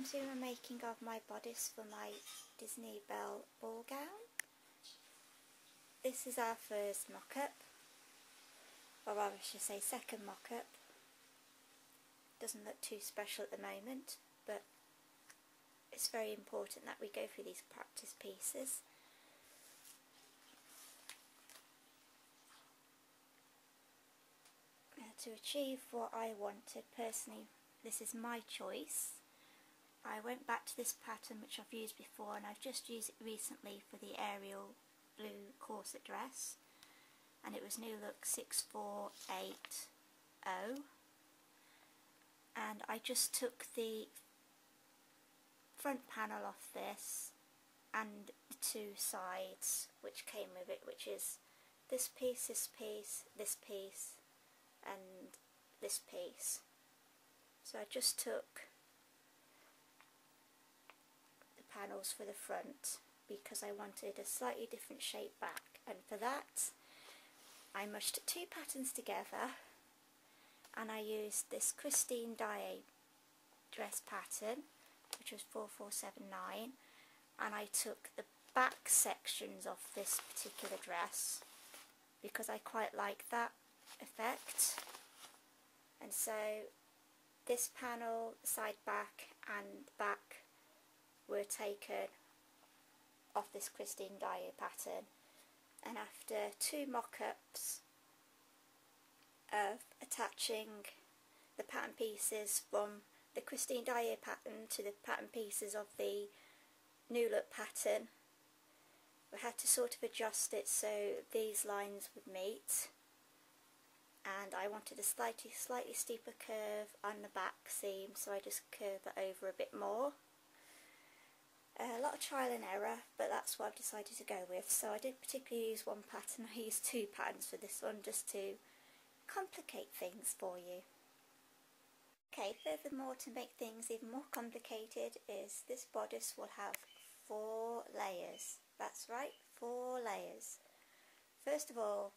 I'm doing a making of my bodice for my Disney Belle ball gown. This is our first mock-up, or rather I should say second mock-up. Doesn't look too special at the moment, but it's very important that we go through these practice pieces. to achieve what I wanted personally this is my choice I went back to this pattern which I've used before and I've just used it recently for the Ariel blue corset dress. And it was New Look 6480 and I just took the front panel off this and the two sides which came with it which is this piece, this piece, this piece and this piece. So I just took the panels for the front because I wanted a slightly different shape back. And for that I mushed two patterns together and I used this Christine Daae dress pattern which was 4479 and I took the back sections of this particular dress because I quite like that effect. And so this panel, side back and back were taken off this Christine Daae pattern and after two mock-ups of attaching the pattern pieces from the Christine Daae pattern to the pattern pieces of the New Look pattern we had to sort of adjust it so these lines would meet and I wanted a slightly slightly steeper curve on the back seam so I just curved that over a bit more. Uh, a lot of trial and error but that's what I've decided to go with so I didn't particularly use one pattern, I used two patterns for this one just to complicate things for you. Okay, furthermore to make things even more complicated is this bodice will have four layers. That's right, four layers. First of all,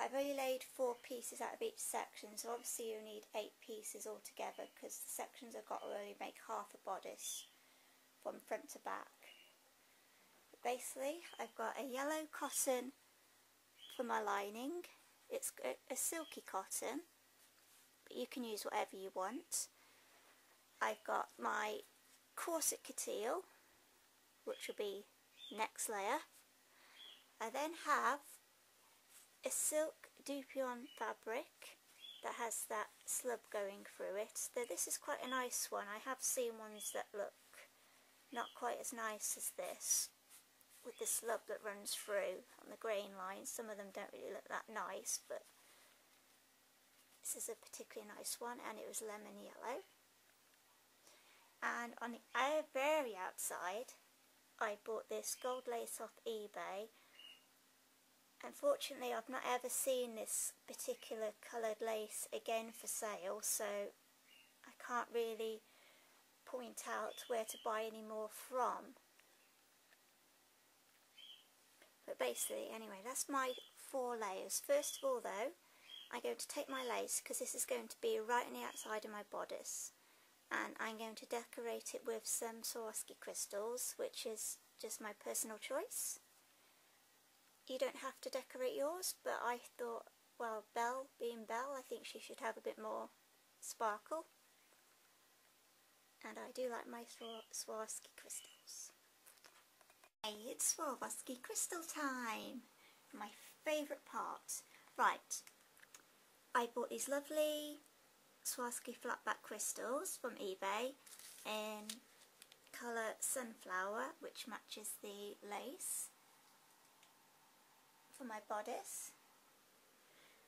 I've only laid four pieces out of each section so obviously you need eight pieces altogether because the sections I've got will only make half a bodice from front to back. Basically I've got a yellow cotton for my lining, it's a, a silky cotton but you can use whatever you want. I've got my corset coutil which will be next layer. I then have a silk dupion fabric that has that slub going through it. So this is quite a nice one. I have seen ones that look not quite as nice as this with the slub that runs through on the grain line. Some of them don't really look that nice but this is a particularly nice one and it was lemon yellow. And on the uh, very outside I bought this gold lace off eBay Unfortunately I've not ever seen this particular coloured lace again for sale so I can't really point out where to buy any more from. But basically anyway that's my four layers. First of all though I'm going to take my lace because this is going to be right on the outside of my bodice and I'm going to decorate it with some Swarovski crystals which is just my personal choice. You don't have to decorate yours, but I thought, well, Belle, being Belle, I think she should have a bit more sparkle. And I do like my Swarovski crystals. Hey, it's Swarovski crystal time! My favourite part. Right, I bought these lovely Swarovski flatback crystals from eBay in colour sunflower, which matches the lace for my bodice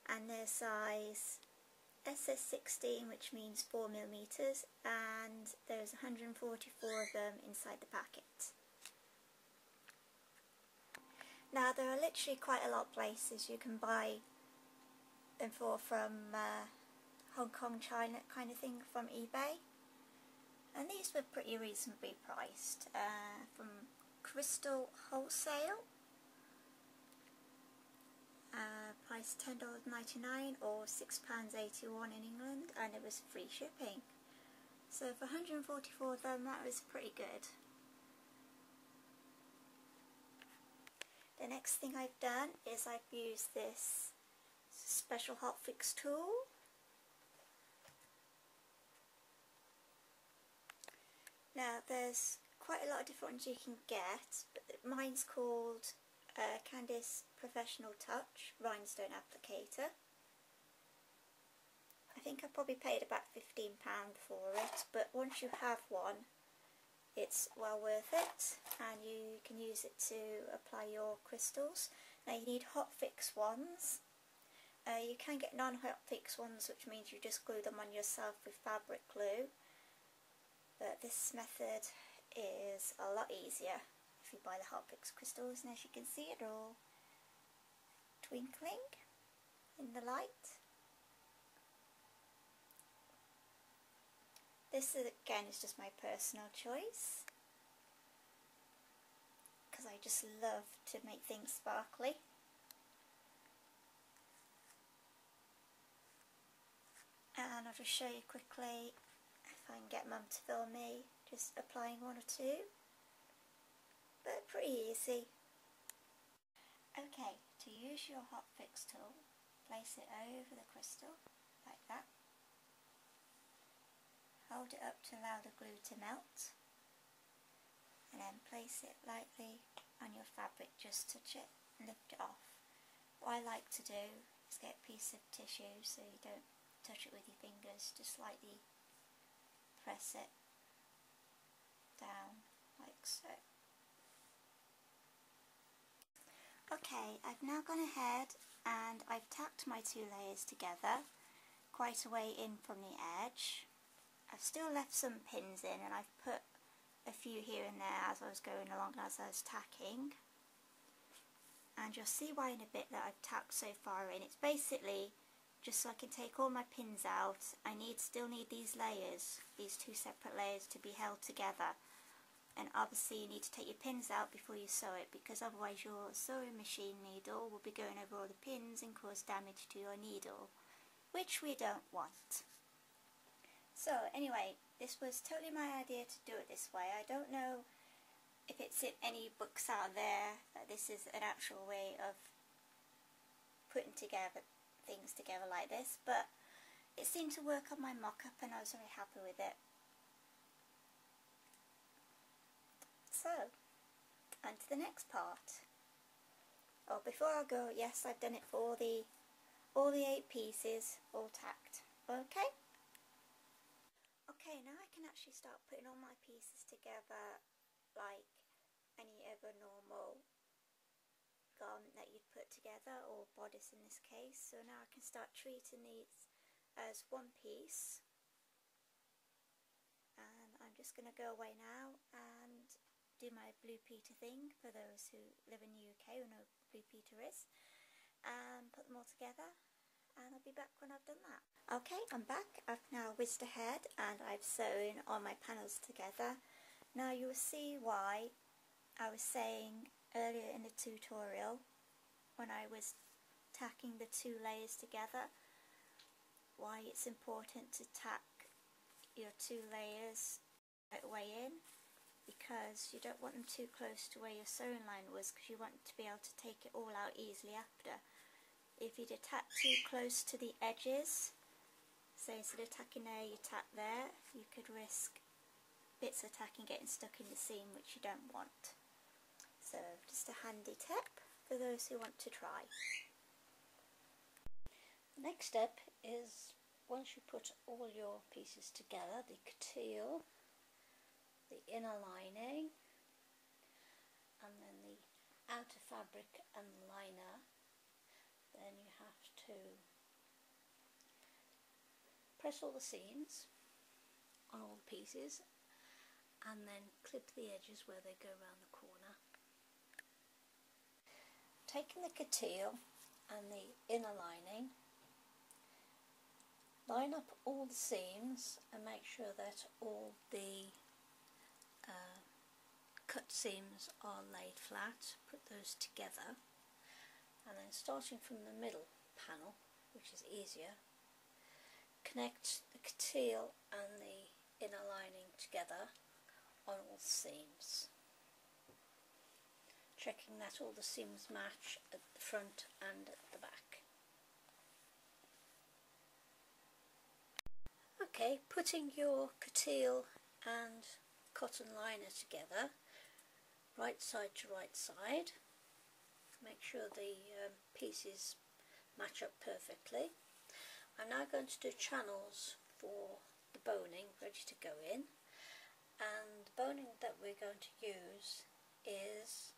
and they're size SS16 which means 4 millimeters and there's 144 of them inside the packet. Now there are literally quite a lot of places you can buy them for from uh, Hong Kong, China kind of thing from eBay and these were pretty reasonably priced uh, from Crystal Wholesale uh, price $10.99 or £6.81 in England and it was free shipping. So for 144 of them that was pretty good. The next thing I've done is I've used this special hotfix tool Now there's quite a lot of different ones you can get, but mine's called uh, Candice Professional Touch Rhinestone Applicator. I think I probably paid about £15 for it, but once you have one, it's well worth it and you can use it to apply your crystals. Now you need hot fix ones. Uh, you can get non-hot fix ones which means you just glue them on yourself with fabric glue but this method is a lot easier you buy the Hotfix crystals and as you can see they're all twinkling in the light. This is, again is just my personal choice because I just love to make things sparkly. And I'll just show you quickly if I can get mum to film me just applying one or two but pretty easy. Okay to use your hot fix tool place it over the crystal like that. Hold it up to allow the glue to melt. And then place it lightly on your fabric just touch it and lift it off. What I like to do is get a piece of tissue so you don't touch it with your fingers. Just slightly press it down like so. Okay, I've now gone ahead and I've tacked my two layers together quite a way in from the edge. I've still left some pins in and I've put a few here and there as I was going along as I was tacking. And you'll see why in a bit that I've tacked so far in. It's basically just so I can take all my pins out I need still need these layers these two separate layers to be held together and obviously you need to take your pins out before you sew it because otherwise your sewing machine needle will be going over all the pins and cause damage to your needle which we don't want so anyway this was totally my idea to do it this way I don't know if it's in any books out there that this is an actual way of putting together things together like this, but it seemed to work on my mock-up and I was very happy with it. So, on to the next part. Oh, before I go, yes, I've done it for all the, all the eight pieces, all tacked. Okay? Okay, now I can actually start putting all my pieces together like any other normal garment that you'd put together or bodice in this case so now I can start treating these as one piece and I'm just going to go away now and do my Blue Peter thing for those who live in the UK who know Blue Peter is and put them all together and I'll be back when I've done that. Okay, I'm back. I've now whizzed ahead and I've sewn all my panels together. Now you will see why I was saying earlier in the tutorial when I was tacking the two layers together why it's important to tack your two layers right way in because you don't want them too close to where your sewing line was because you want to be able to take it all out easily after. If you tack too close to the edges, say instead of tacking there you tack there, you could risk bits of tacking getting stuck in the seam which you don't want. So just a handy tip for those who want to try. The next step is once you put all your pieces together, the coutil, the inner lining, and then the outer fabric and liner, then you have to press all the seams on all the pieces and then clip the edges where they go around the corner. Taking the coutil and the inner lining, line up all the seams and make sure that all the cut seams are laid flat, put those together and then starting from the middle panel, which is easier, connect the coutil and the inner lining together on all the seams. Checking that all the seams match at the front and at the back. Okay, putting your coutil and cotton liner together, right side to right side. Make sure the um, pieces match up perfectly. I'm now going to do channels for the boning ready to go in and the boning that we're going to use is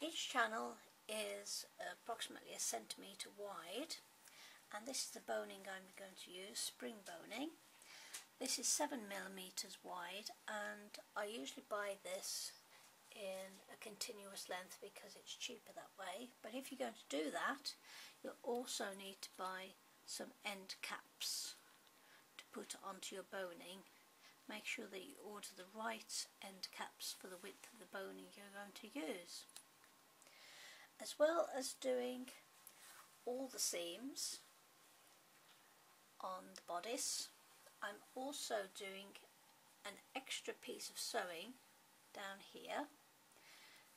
each channel is approximately a centimetre wide and this is the boning I'm going to use, spring boning. This is 7 millimeters wide and I usually buy this in a continuous length because it's cheaper that way. But if you're going to do that you'll also need to buy some end caps to put onto your boning. Make sure that you order the right end caps for the width of the boning you're going to use. As well as doing all the seams on the bodice I'm also doing an extra piece of sewing down here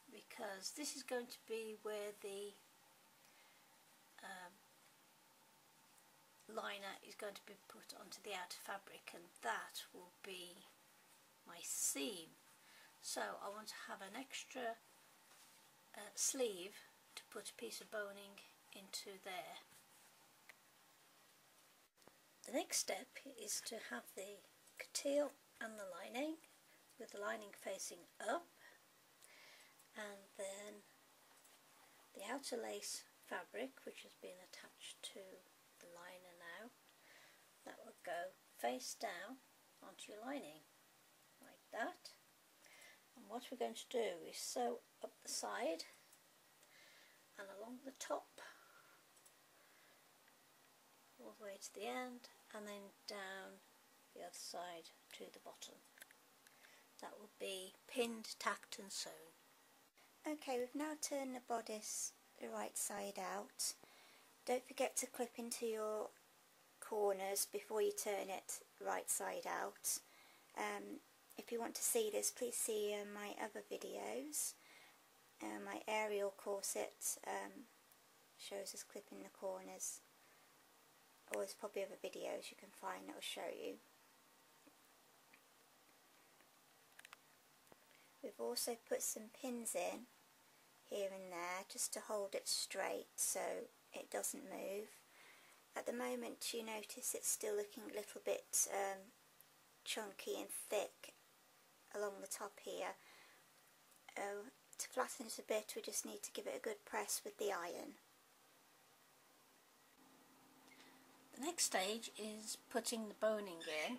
because this is going to be where the um, liner is going to be put onto the outer fabric and that will be my seam. So I want to have an extra uh, sleeve to put a piece of boning into there the next step is to have the coutil and the lining with the lining facing up and then the outer lace fabric which has been attached to the liner now that will go face down onto your lining like that. And what we're going to do is sew up the side and along the top all the way to the end and then down the other side to the bottom. That will be pinned, tacked and sewn. Okay, we've now turned the bodice the right side out. Don't forget to clip into your corners before you turn it right side out. Um, if you want to see this, please see uh, my other videos. Uh, my Ariel corset um, shows us clipping the corners or there's probably other videos you can find that will show you. We've also put some pins in here and there just to hold it straight so it doesn't move. At the moment you notice it's still looking a little bit um, chunky and thick along the top here. Uh, to flatten it a bit we just need to give it a good press with the iron. The next stage is putting the boning in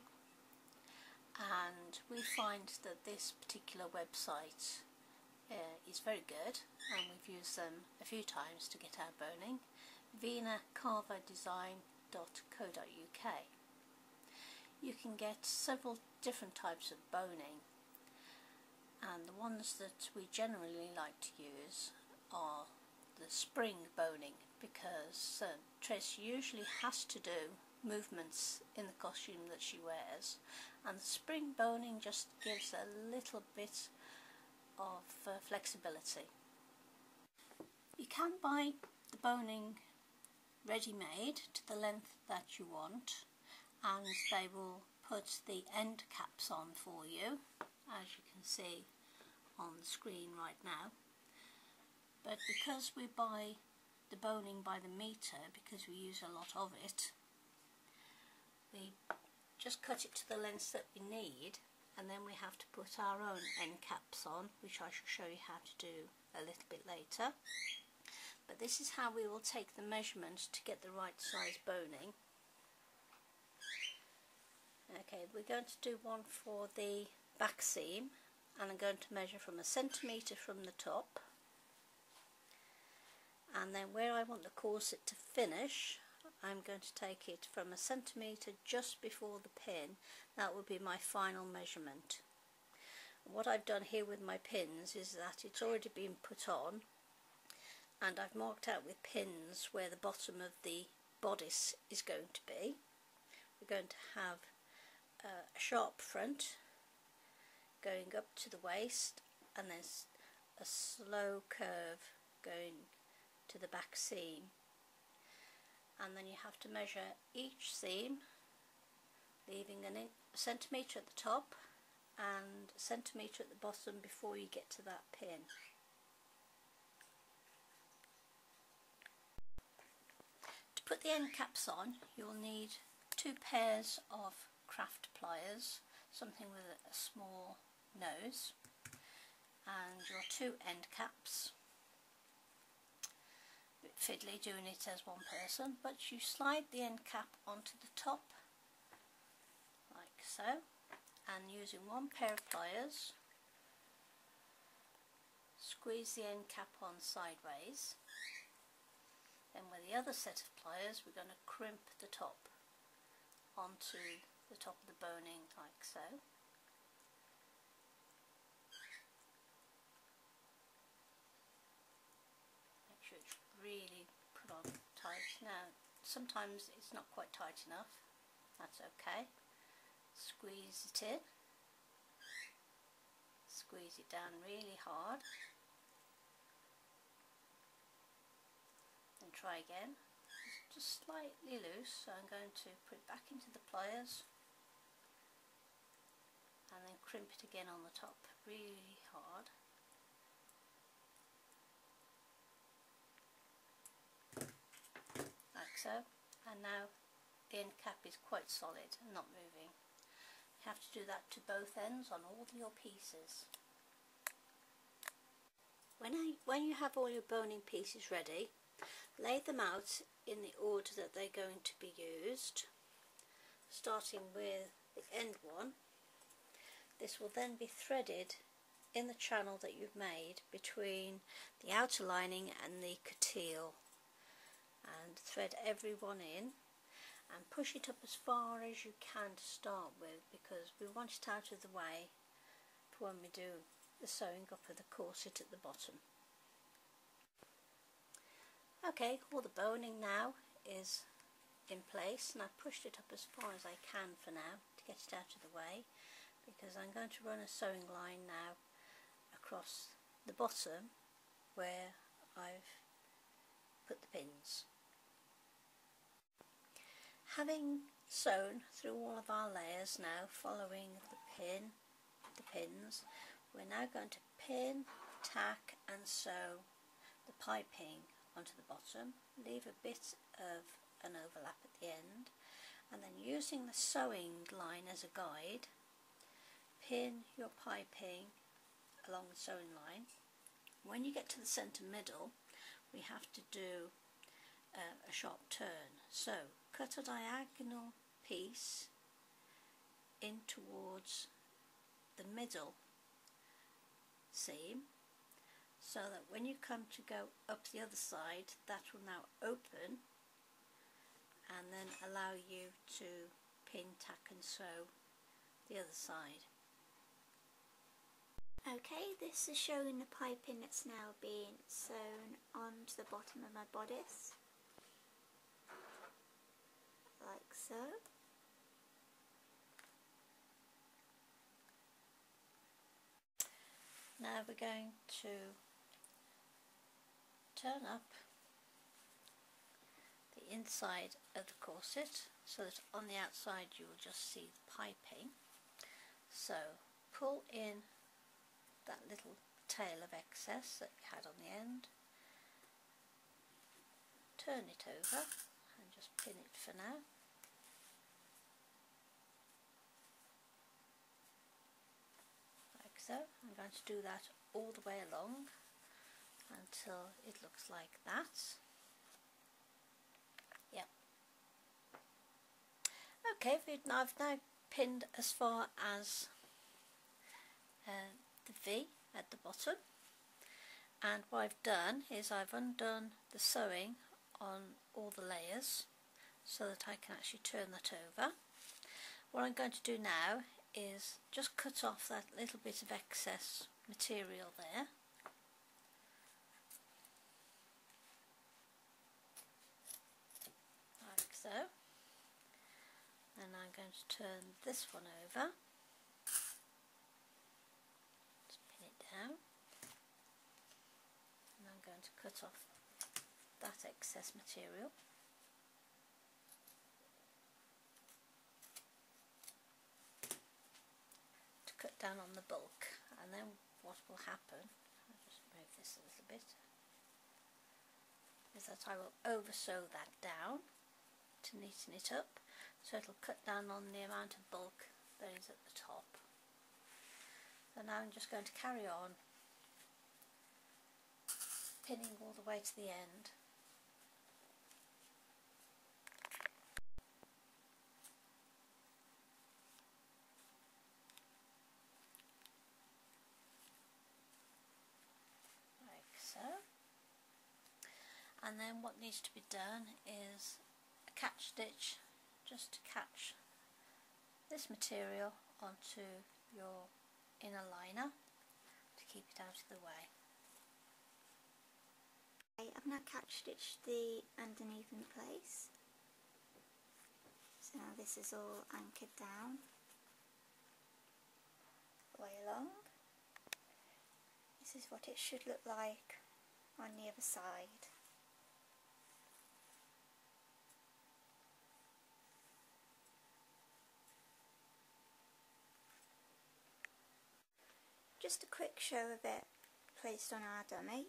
and we find that this particular website uh, is very good and we've used them a few times to get our boning. venacavadesign.co.uk You can get several different types of boning and the ones that we generally like to use are the spring boning because uh, Trace usually has to do movements in the costume that she wears and the spring boning just gives a little bit of uh, flexibility. You can buy the boning ready-made to the length that you want and they will put the end caps on for you as you can see on the screen right now but because we buy the boning by the metre because we use a lot of it. We just cut it to the length that we need and then we have to put our own end caps on which I shall show you how to do a little bit later. But this is how we will take the measurement to get the right size boning. Okay we're going to do one for the back seam and I'm going to measure from a centimetre from the top and then where I want the corset to finish I'm going to take it from a centimetre just before the pin. That will be my final measurement. What I've done here with my pins is that it's already been put on and I've marked out with pins where the bottom of the bodice is going to be. We're going to have a sharp front going up to the waist and then a slow curve going to the back seam and then you have to measure each seam leaving an a centimetre at the top and a centimetre at the bottom before you get to that pin. To put the end caps on you'll need two pairs of craft pliers, something with a small nose and your two end caps bit fiddly doing it as one person but you slide the end cap onto the top like so and using one pair of pliers squeeze the end cap on sideways then with the other set of pliers we're going to crimp the top onto the top of the boning like so make sure it's really put on tight now sometimes it's not quite tight enough. That's okay. Squeeze it in, squeeze it down really hard, and try again. It's just slightly loose, so I'm going to put it back into the pliers. And then crimp it again on the top really hard. Like so, and now the end cap is quite solid and not moving You have to do that to both ends on all your pieces. When, I, when you have all your boning pieces ready, lay them out in the order that they're going to be used, starting with the end one. This will then be threaded in the channel that you've made between the outer lining and the coutil thread every one in and push it up as far as you can to start with because we want it out of the way for when we do the sewing up of the corset at the bottom. Okay, all the boning now is in place and I've pushed it up as far as I can for now to get it out of the way because I'm going to run a sewing line now across the bottom where I've put the pins. Having sewn through all of our layers now, following the pin, the pins, we're now going to pin, tack and sew the piping onto the bottom, leave a bit of an overlap at the end, and then using the sewing line as a guide, pin your piping along the sewing line. When you get to the centre middle, we have to do uh, a sharp turn. So cut a diagonal piece in towards the middle seam so that when you come to go up the other side that will now open and then allow you to pin, tack and sew the other side. Okay, this is showing the piping that's now being sewn onto the bottom of my bodice. like Now we're going to turn up the inside of the corset so that on the outside you will just see the piping. So pull in that little tail of excess that you had on the end, turn it over and just pin it for now. So I'm going to do that all the way along until it looks like that. Yep. Okay I've now pinned as far as uh, the V at the bottom. And what I've done is I've undone the sewing on all the layers so that I can actually turn that over. What I'm going to do now is just cut off that little bit of excess material there like so and I'm going to turn this one over. Just pin it down. And I'm going to cut off that excess material. Cut down on the bulk and then what will happen, I'll just move this a little bit, is that I will over sew that down to neaten it up so it'll cut down on the amount of bulk that is at the top. So now I'm just going to carry on pinning all the way to the end. Like so. And then what needs to be done is a catch stitch just to catch this material onto your inner liner to keep it out of the way. I've now catch stitched the underneath in place. So now this is all anchored down the way along. This is what it should look like on the other side. Just a quick show of it placed on our dummy.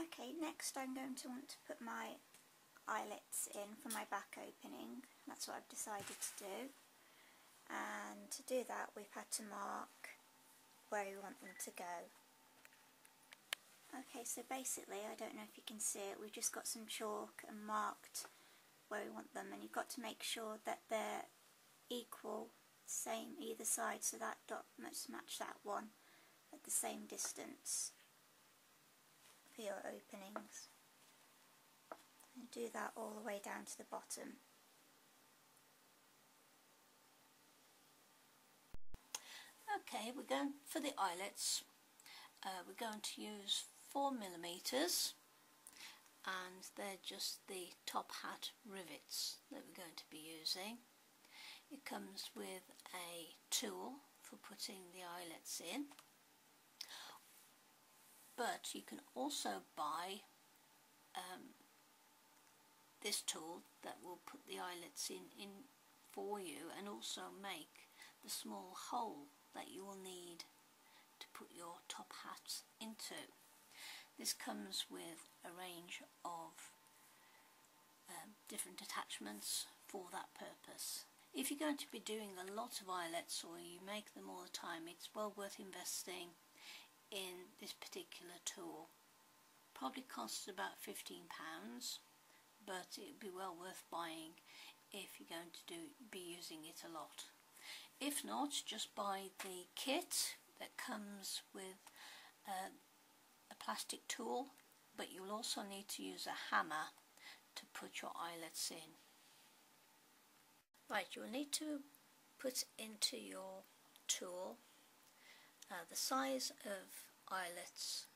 Okay, next I'm going to want to put my eyelets in for my back opening. That's what I've decided to do. And to do that we've had to mark where we want them to go. Okay, so basically, I don't know if you can see it, we've just got some chalk and marked where we want them and you've got to make sure that they're equal, same either side, so that dot must match that one at the same distance for your openings and do that all the way down to the bottom. Okay, we're going for the eyelets. Uh, we're going to use four millimeters, and they're just the top hat rivets that we're going to be using. It comes with a tool for putting the eyelets in, but you can also buy um, this tool that will put the eyelets in, in for you and also make the small hole that you will need to put your top hat into. This comes with a range of um, different attachments for that purpose. If you're going to be doing a lot of eyelets or you make them all the time, it's well worth investing in this particular tool. Probably costs about £15 but it would be well worth buying if you're going to do be using it a lot. If not, just buy the kit that comes with uh, a plastic tool, but you'll also need to use a hammer to put your eyelets in. Right, you'll need to put into your tool uh, the size of eyelets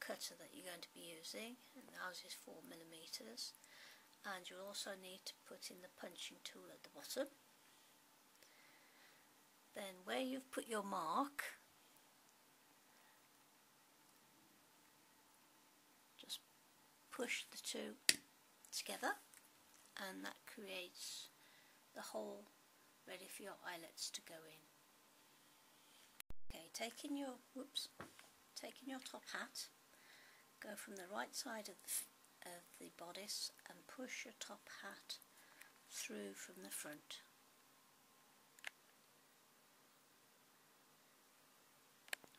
cutter that you're going to be using and ours is 4 millimeters. And you'll also need to put in the punching tool at the bottom. Then where you've put your mark just push the two together and that creates the hole ready for your eyelets to go in. Okay taking your whoops taking your top hat go from the right side of the, of the bodice and push your top hat through from the front.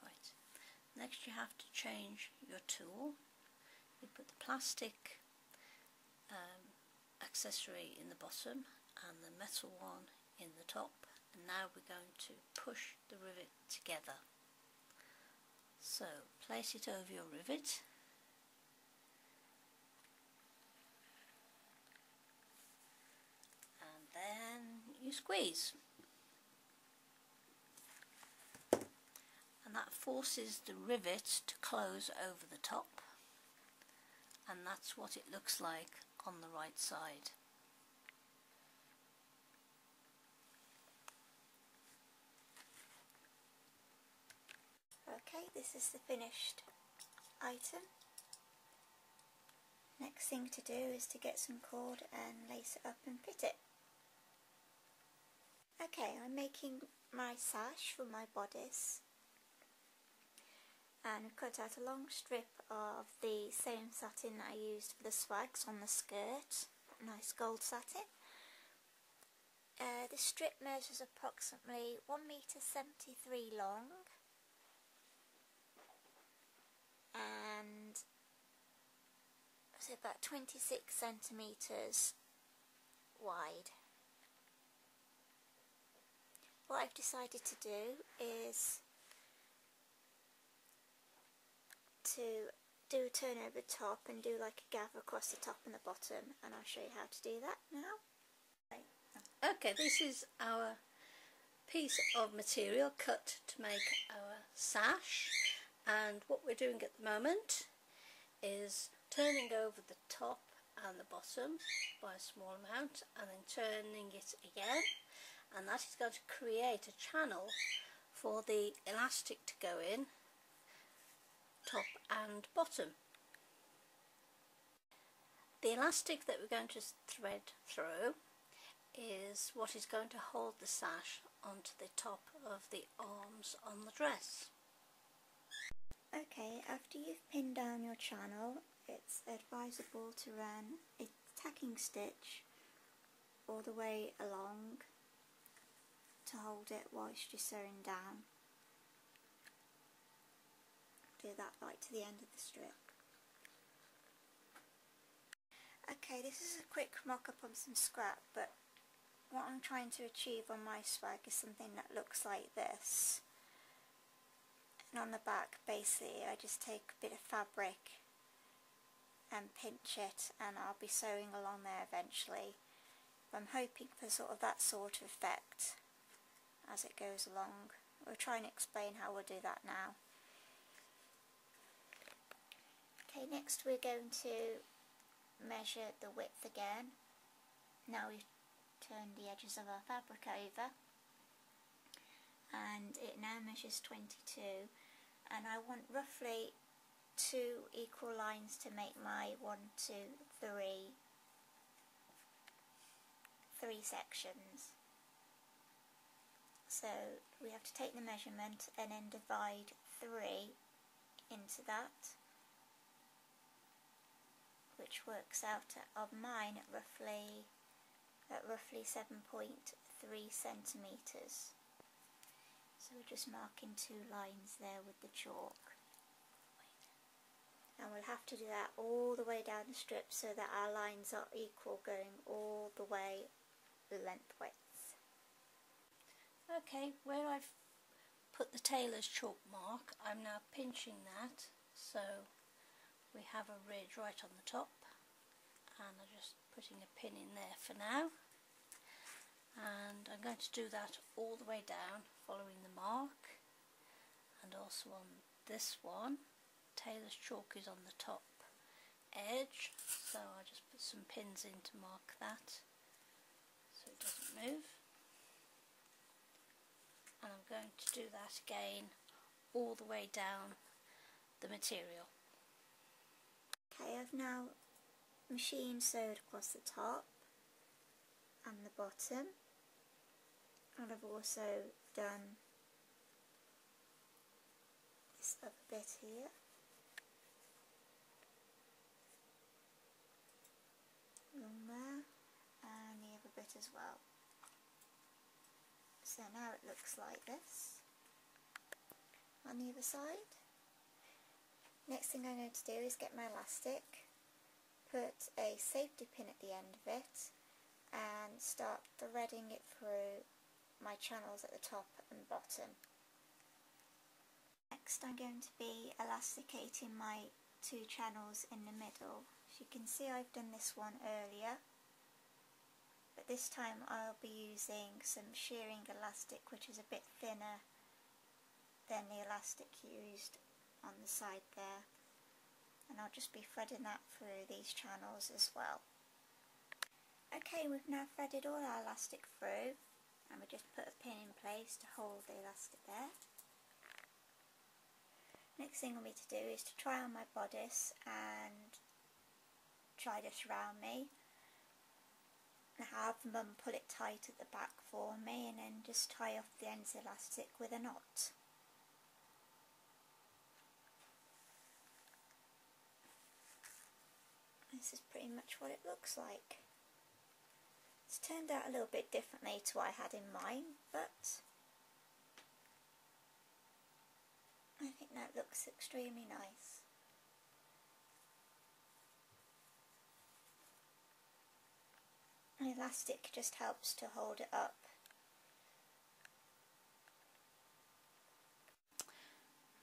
Right, next you have to change your tool. You put the plastic um, accessory in the bottom and the metal one in the top and now we're going to push the rivet together So place it over your rivet and then you squeeze and that forces the rivet to close over the top and that's what it looks like on the right side. Okay, this is the finished item. Next thing to do is to get some cord and lace it up and fit it. Okay, I'm making my sash for my bodice and cut out a long strip of the same satin that I used for the swags on the skirt, nice gold satin. Uh, the strip measures approximately 1 metre 73 long and so about 26 centimetres wide. I've decided to do is to do a turn over top and do like a gav across the top and the bottom and I'll show you how to do that now. Okay, this is our piece of material cut to make our sash and what we're doing at the moment is turning over the top and the bottom by a small amount and then turning it again and that is going to create a channel for the elastic to go in top and bottom. The elastic that we're going to thread through is what is going to hold the sash onto the top of the arms on the dress. Okay, after you've pinned down your channel, it's advisable to run a tacking stitch all the way along to hold it whilst you're sewing down. Do that right to the end of the strip. Okay, this is a quick mock-up on some scrap, but what I'm trying to achieve on my swag is something that looks like this and on the back basically I just take a bit of fabric and pinch it and I'll be sewing along there eventually I'm hoping for sort of that sort of effect as it goes along. We'll try and explain how we'll do that now. Okay next we're going to measure the width again. Now we've turned the edges of our fabric over. And it now measures 22 and I want roughly two equal lines to make my one, two, three, three sections. So we have to take the measurement and then divide 3 into that which works out of mine at roughly at roughly 7.3 centimetres. So we're just marking two lines there with the chalk. And we'll have to do that all the way down the strip so that our lines are equal going all the way lengthwise. Okay, where I've put the tailor's chalk mark, I'm now pinching that. So we have a ridge right on the top. And I'm just putting a pin in there for now. And I'm going to do that all the way down following the mark. And also on this one tailor's chalk is on the top edge. So I just put some pins in to mark that so it doesn't move and I'm going to do that again all the way down the material. Okay, I've now machine sewed across the top and the bottom. And I've also done this other bit here. Along there and the other bit as well so now it looks like this on the other side next thing I'm going to do is get my elastic put a safety pin at the end of it and start threading it through my channels at the top and bottom. Next I'm going to be elasticating my two channels in the middle. As you can see I've done this one earlier this time I'll be using some shirring elastic which is a bit thinner than the elastic used on the side there and I'll just be threading that through these channels as well. Okay we've now threaded all our elastic through and we just put a pin in place to hold the elastic there. Next thing I need to do is to try on my bodice and try this around me have mum pull it tight at the back for me and then just tie off the ends elastic with a knot. This is pretty much what it looks like. It's turned out a little bit differently to what I had in mind, but I think that looks extremely nice. An elastic just helps to hold it up.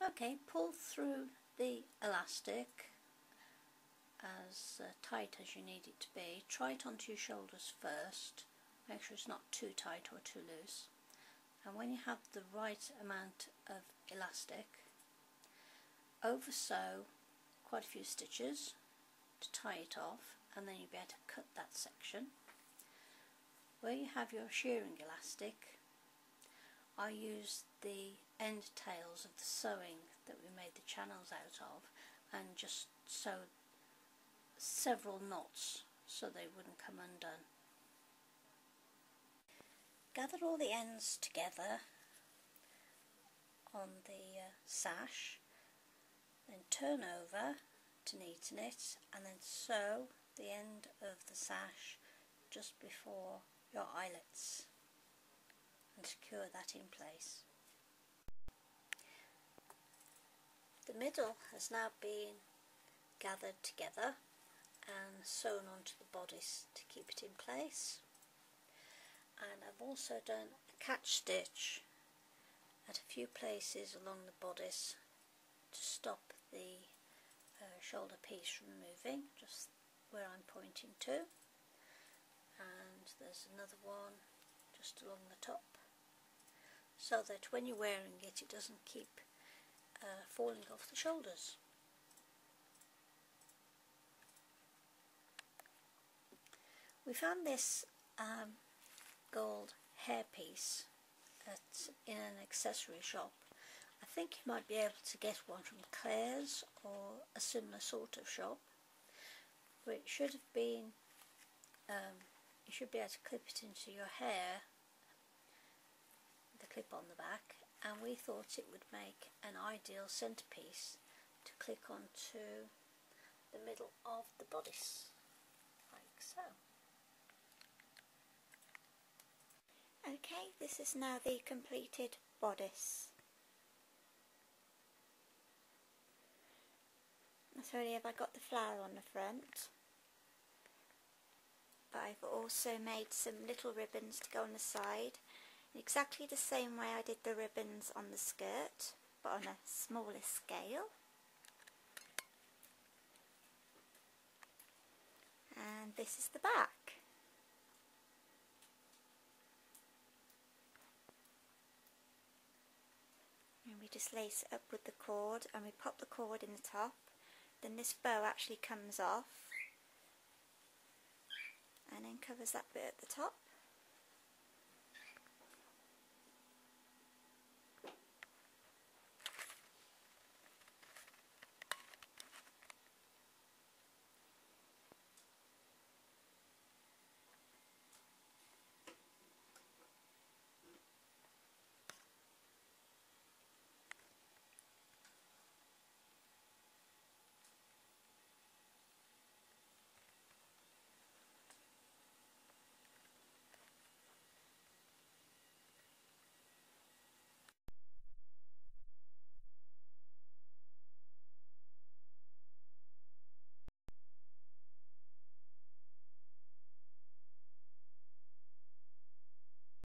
Okay, pull through the elastic as uh, tight as you need it to be. Try it onto your shoulders first. Make sure it's not too tight or too loose. And when you have the right amount of elastic, over sew quite a few stitches to tie it off and then you'll be able to cut that section. Where you have your shirring elastic, I use the end tails of the sewing that we made the channels out of and just sewed several knots so they wouldn't come undone. Gather all the ends together on the uh, sash, then turn over to neaten it and then sew the end of the sash just before your eyelets and secure that in place. The middle has now been gathered together and sewn onto the bodice to keep it in place and I've also done a catch stitch at a few places along the bodice to stop the uh, shoulder piece from moving just where I'm pointing to and there's another one just along the top so that when you're wearing it it doesn't keep uh, falling off the shoulders. We found this um, gold hairpiece at, in an accessory shop. I think you might be able to get one from Claire's or a similar sort of shop. But it should have been um, you should be able to clip it into your hair the clip on the back and we thought it would make an ideal centerpiece to click onto the middle of the bodice like so. Okay, this is now the completed bodice. Not only have I got the flower on the front, but I've also made some little ribbons to go on the side exactly the same way I did the ribbons on the skirt but on a smaller scale. And this is the back. And we just lace it up with the cord and we pop the cord in the top. Then this bow actually comes off and then covers that bit at the top